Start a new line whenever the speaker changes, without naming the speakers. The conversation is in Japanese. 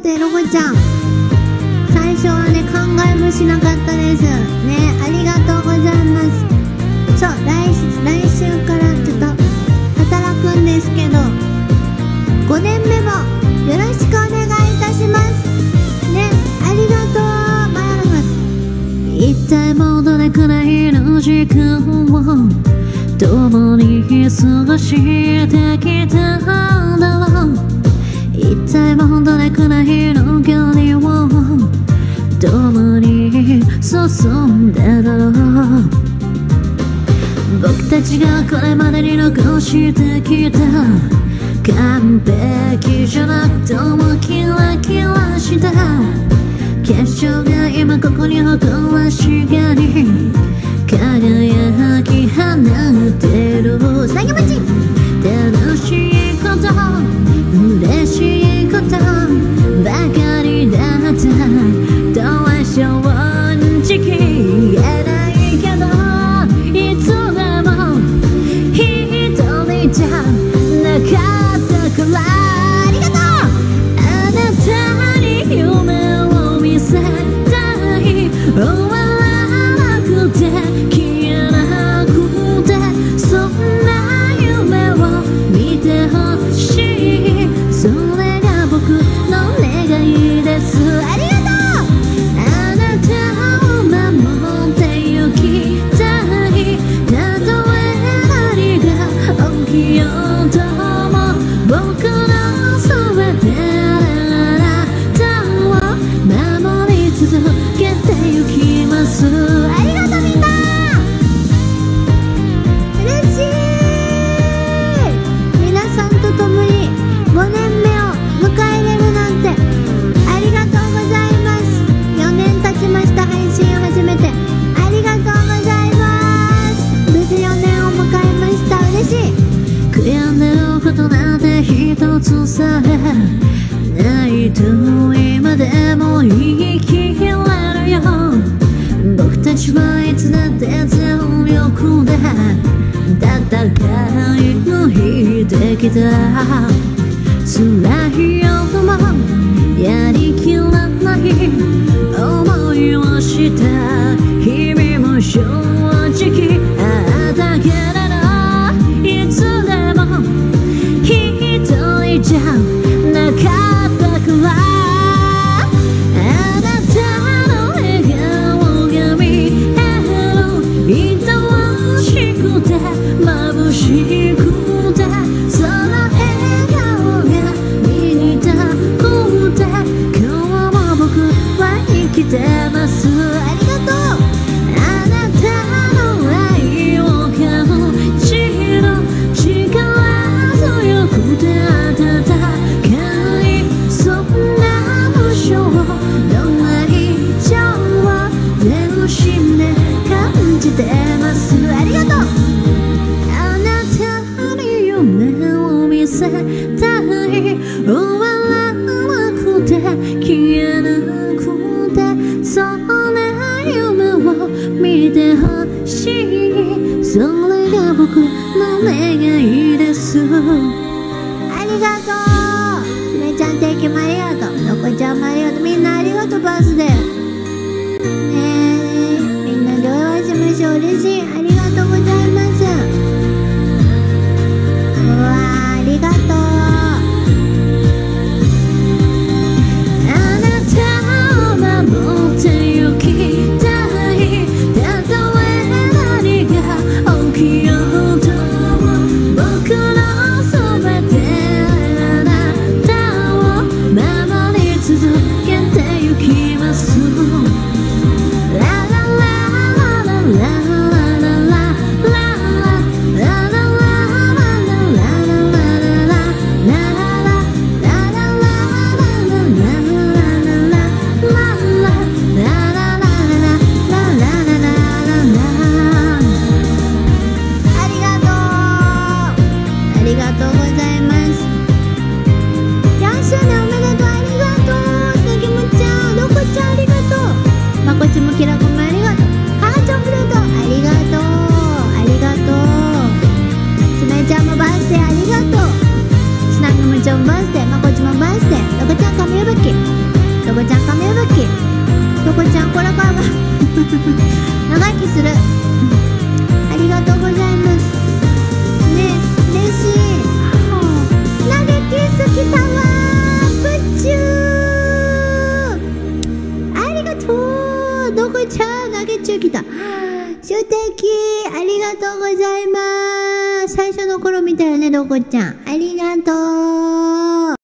んてロコちゃん。最初はね考えもしなかったです。ねありがとうございます。そう来来週からちょっと働くんですけど5年目もよろしくお願いいたします。ねありがとうマヤラマ
一体もどれくらいの時間を共に過ごしてきたんだろう一体もどれくらいの距離を共に進んだだろう僕た。ちがこれまでに残してきた。完璧じゃなくともキラキラした。結晶が今ここに誇らしげに輝き放ってる
つなぎまち
っ 一つさえないと今でも言い切れるよ僕た。ちはいつだって全力で戦い抜いてきた。辛い夜もやりきらない思いをした。日々も正直人じを見せたい終わらなくて消えなくてそんな夢を見てほしい。ちもきらこも
ありがとう。母ちゃんプレートありがとうありがとうスネちゃんもバースデーありがとうしなぐもちゃんもバースデーまこちもバースデーロコちゃん神呼ぶきロコちゃん神呼ぶきロコちゃんこらからばこちゃん投げ中来た主敵。ありがとうございます。最初の頃みたいねどこちゃん。ありがとう。